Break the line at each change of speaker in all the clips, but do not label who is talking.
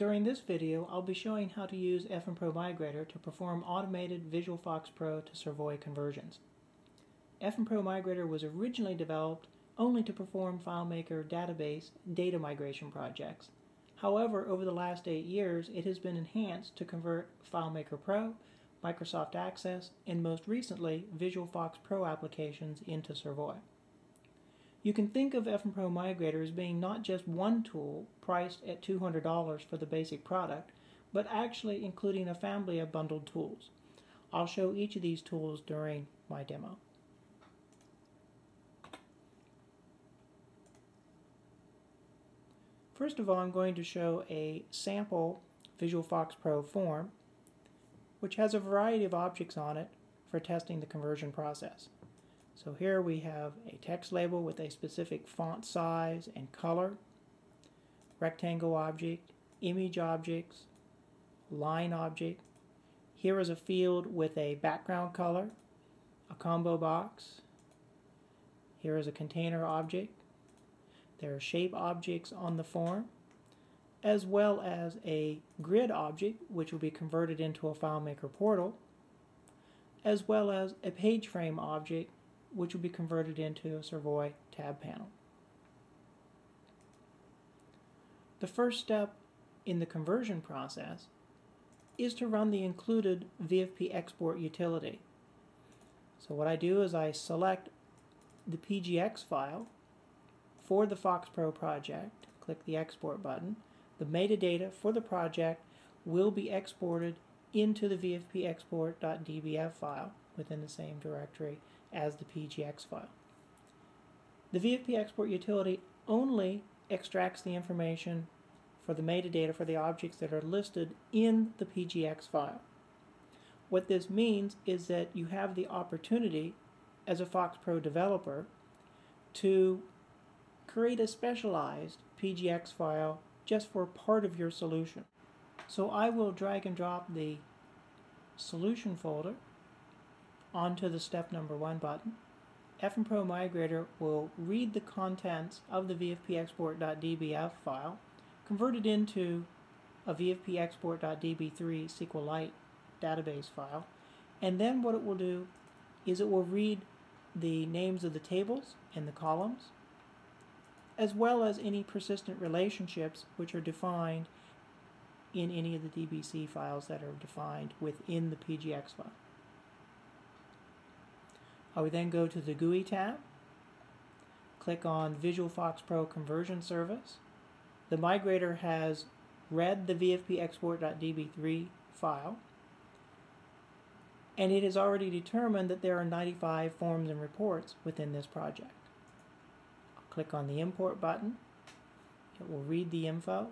During this video, I'll be showing how to use FMPro Migrator to perform automated Visual FoxPro to Servoy conversions. FMPro Migrator was originally developed only to perform FileMaker database data migration projects. However, over the last eight years, it has been enhanced to convert FileMaker Pro, Microsoft Access, and most recently, Visual FoxPro applications into Servoy. You can think of FMPro Migrator as being not just one tool priced at $200 for the basic product, but actually including a family of bundled tools. I'll show each of these tools during my demo. First of all, I'm going to show a sample Visual FoxPro form, which has a variety of objects on it for testing the conversion process. So here we have a text label with a specific font size and color, rectangle object, image objects, line object. Here is a field with a background color, a combo box. Here is a container object. There are shape objects on the form, as well as a grid object, which will be converted into a FileMaker portal, as well as a page frame object, which will be converted into a Servoy tab panel. The first step in the conversion process is to run the included VFP export utility. So what I do is I select the PGX file for the FoxPro project, click the export button. The metadata for the project will be exported into the VFP export.dbf file within the same directory as the PGX file. The VFP export utility only extracts the information for the metadata for the objects that are listed in the PGX file. What this means is that you have the opportunity as a FoxPro developer to create a specialized PGX file just for part of your solution. So I will drag and drop the solution folder onto the step number one button. FMPro Migrator will read the contents of the VFP export.dbf file, convert it into a VFP export.db3 SQLite database file, and then what it will do is it will read the names of the tables and the columns, as well as any persistent relationships which are defined in any of the DBC files that are defined within the PGX file. I would then go to the GUI tab, click on Visual FoxPro Conversion Service. The migrator has read the VFP export.db3 file, and it has already determined that there are 95 forms and reports within this project. I'll click on the import button. It will read the info.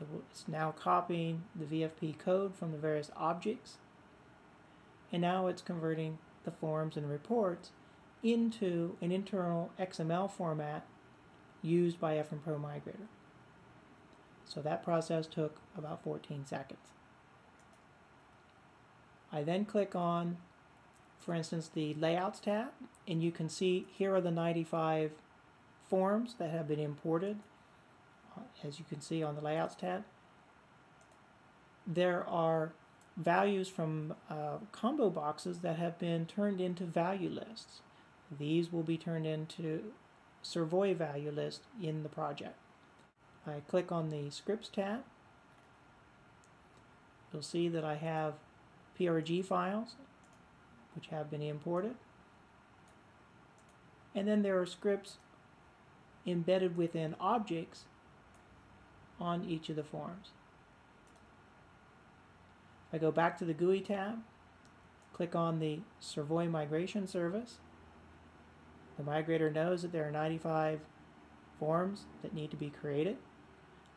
It will, it's now copying the VFP code from the various objects, and now it's converting the forms and reports into an internal XML format used by FMPro Migrator. So that process took about 14 seconds. I then click on, for instance, the Layouts tab, and you can see here are the 95 forms that have been imported, uh, as you can see on the Layouts tab. There are values from uh, combo boxes that have been turned into value lists. These will be turned into Servoy value list in the project. I click on the scripts tab. You'll see that I have PRG files which have been imported. And then there are scripts embedded within objects on each of the forms. I go back to the GUI tab, click on the Servoy migration service. The migrator knows that there are 95 forms that need to be created.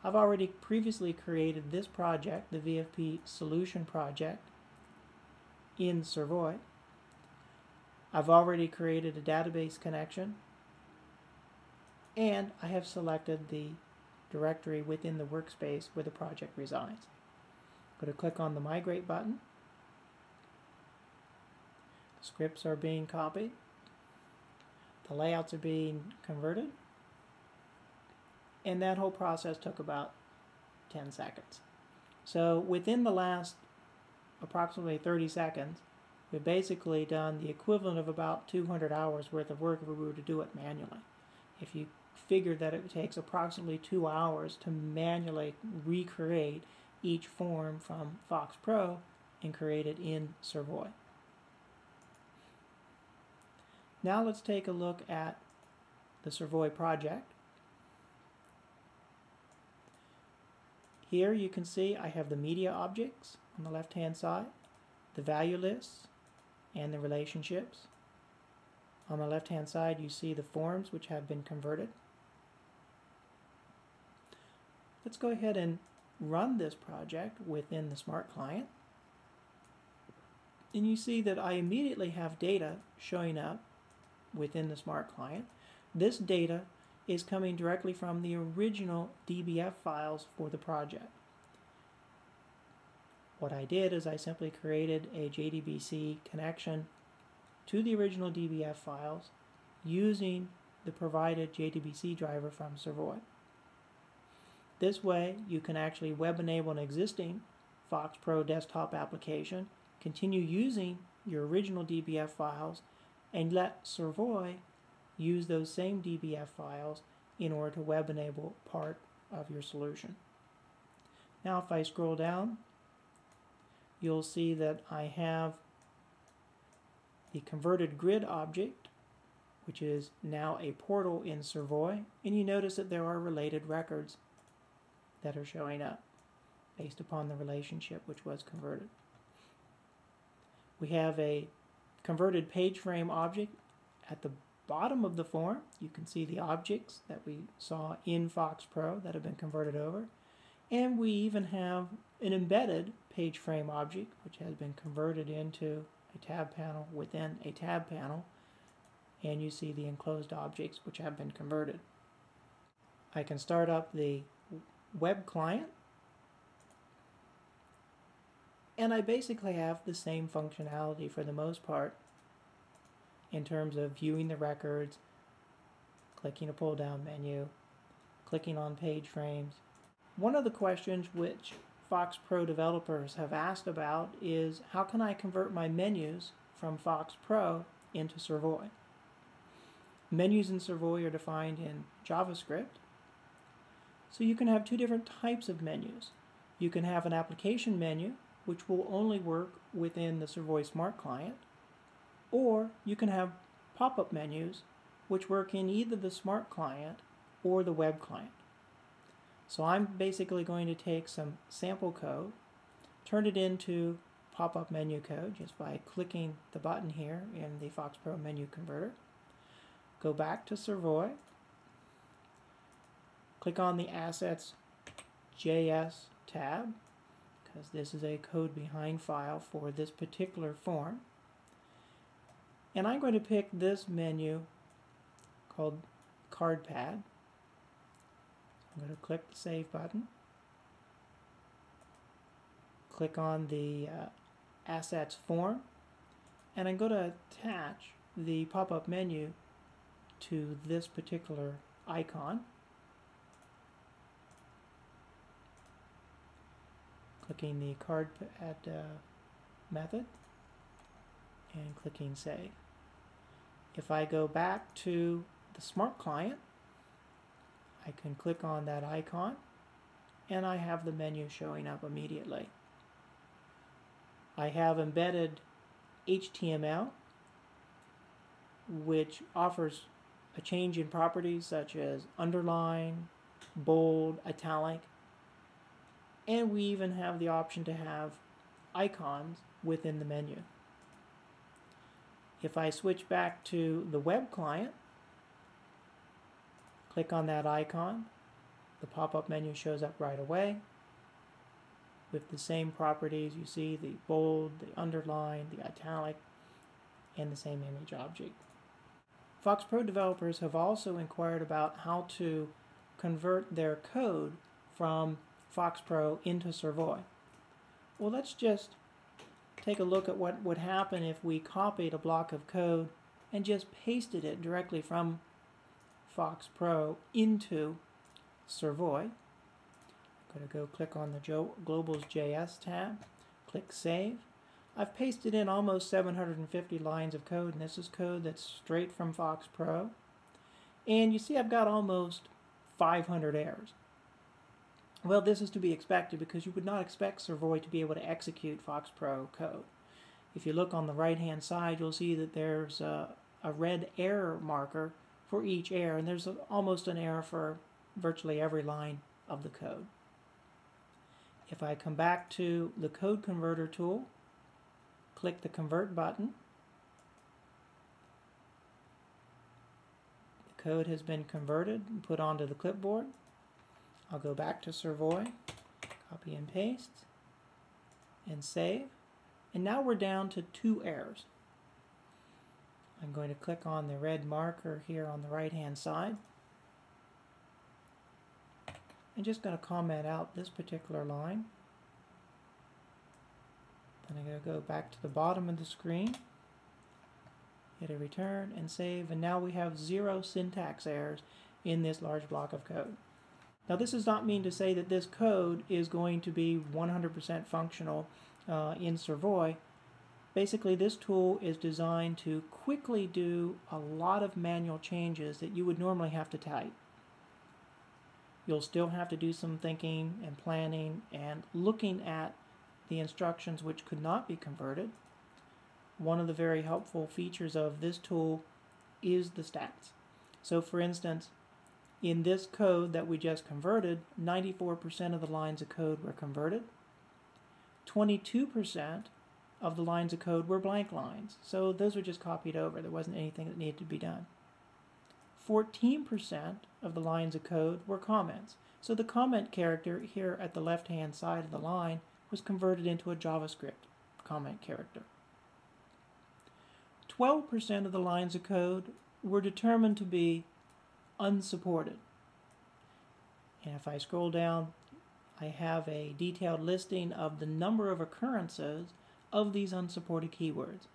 I've already previously created this project, the VFP solution project, in Servoy. I've already created a database connection and I have selected the directory within the workspace where the project resides. Go to click on the migrate button. The scripts are being copied. The layouts are being converted. And that whole process took about 10 seconds. So within the last approximately 30 seconds, we've basically done the equivalent of about 200 hours worth of work if we were to do it manually. If you figure that it takes approximately two hours to manually recreate each form from FoxPro and create it in Servoy. Now let's take a look at the Servoy project. Here you can see I have the media objects on the left hand side, the value lists, and the relationships. On the left hand side you see the forms which have been converted. Let's go ahead and run this project within the Smart Client. And you see that I immediately have data showing up within the Smart Client. This data is coming directly from the original DBF files for the project. What I did is I simply created a JDBC connection to the original DBF files using the provided JDBC driver from Servoy. This way you can actually web enable an existing FoxPro desktop application, continue using your original DBF files, and let Servoy use those same DBF files in order to web enable part of your solution. Now if I scroll down, you'll see that I have the converted grid object, which is now a portal in Servoy, and you notice that there are related records that are showing up based upon the relationship which was converted. We have a converted page frame object at the bottom of the form, you can see the objects that we saw in FoxPro that have been converted over. And we even have an embedded page frame object, which has been converted into a tab panel within a tab panel. And you see the enclosed objects which have been converted. I can start up the web client. And I basically have the same functionality for the most part in terms of viewing the records, clicking a pull down menu, clicking on page frames. One of the questions which FoxPro developers have asked about is how can I convert my menus from Fox Pro into Servoy? Menus in Servoy are defined in JavaScript. So you can have two different types of menus. You can have an application menu, which will only work within the Servoy Smart Client, or you can have pop-up menus which work in either the smart client or the web client. So I'm basically going to take some sample code, turn it into pop-up menu code just by clicking the button here in the FoxPro menu converter. Go back to Servoy, click on the Assets JS tab, because this is a code behind file for this particular form. And I'm going to pick this menu called Card Pad. I'm going to click the Save button. Click on the uh, Assets form. And I'm going to attach the pop-up menu to this particular icon. Clicking the card pad uh, method and clicking Save. If I go back to the Smart Client, I can click on that icon and I have the menu showing up immediately. I have embedded HTML which offers a change in properties such as underline, bold, italic, and we even have the option to have icons within the menu. If I switch back to the web client, click on that icon, the pop-up menu shows up right away with the same properties. You see the bold, the underline, the italic, and the same image object. FoxPro developers have also inquired about how to convert their code from FoxPro into Servoy. Well, let's just take a look at what would happen if we copied a block of code and just pasted it directly from FoxPro into Servoy. I'm going to go click on the Globals JS tab, click Save. I've pasted in almost 750 lines of code, and this is code that's straight from FoxPro. And you see I've got almost 500 errors. Well, this is to be expected because you would not expect Servoy to be able to execute FoxPro code. If you look on the right-hand side, you'll see that there's a, a red error marker for each error, and there's a, almost an error for virtually every line of the code. If I come back to the code converter tool, click the convert button, the code has been converted and put onto the clipboard. I'll go back to Servoy, copy and paste, and save. And now we're down to two errors. I'm going to click on the red marker here on the right hand side. I'm just going to comment out this particular line. Then I'm going to go back to the bottom of the screen, hit a return and save, and now we have zero syntax errors in this large block of code. Now this does not mean to say that this code is going to be 100% functional uh, in Servoy. Basically this tool is designed to quickly do a lot of manual changes that you would normally have to type. You'll still have to do some thinking and planning and looking at the instructions which could not be converted. One of the very helpful features of this tool is the stats. So for instance, in this code that we just converted, 94% of the lines of code were converted. 22% of the lines of code were blank lines. So those were just copied over. There wasn't anything that needed to be done. 14% of the lines of code were comments. So the comment character here at the left-hand side of the line was converted into a JavaScript comment character. 12% of the lines of code were determined to be unsupported. And if I scroll down, I have a detailed listing of the number of occurrences of these unsupported keywords.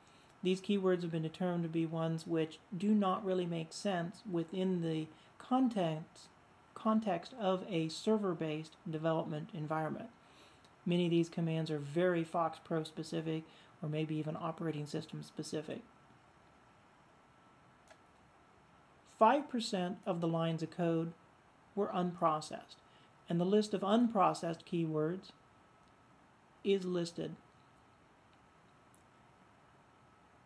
These keywords have been determined to be ones which do not really make sense within the context, context of a server-based development environment. Many of these commands are very FoxPro specific or maybe even operating system specific. 5% of the lines of code were unprocessed, and the list of unprocessed keywords is listed.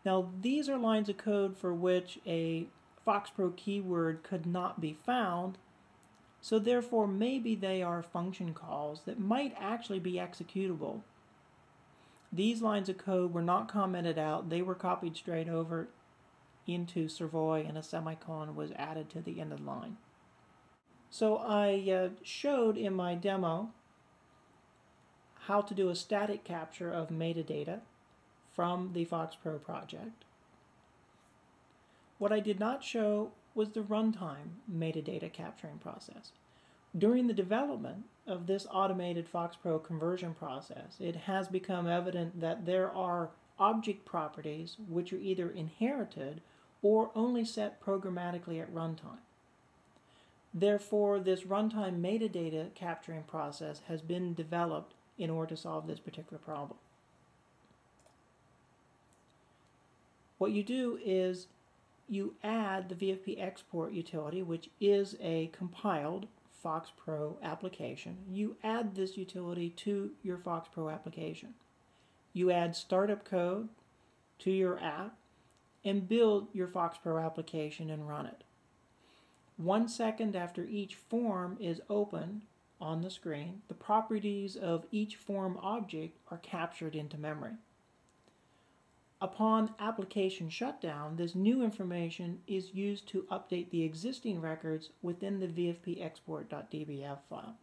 Now these are lines of code for which a FoxPro keyword could not be found, so therefore maybe they are function calls that might actually be executable. These lines of code were not commented out, they were copied straight over into Servoy and a semicolon was added to the end of the line. So I uh, showed in my demo how to do a static capture of metadata from the FoxPro project. What I did not show was the runtime metadata capturing process. During the development of this automated FoxPro conversion process, it has become evident that there are object properties which are either inherited or only set programmatically at runtime. Therefore, this runtime metadata capturing process has been developed in order to solve this particular problem. What you do is you add the VFP export utility, which is a compiled FoxPro application. You add this utility to your FoxPro application. You add startup code to your app and build your FoxPro application and run it. One second after each form is open on the screen, the properties of each form object are captured into memory. Upon application shutdown, this new information is used to update the existing records within the VFP export.dbf file.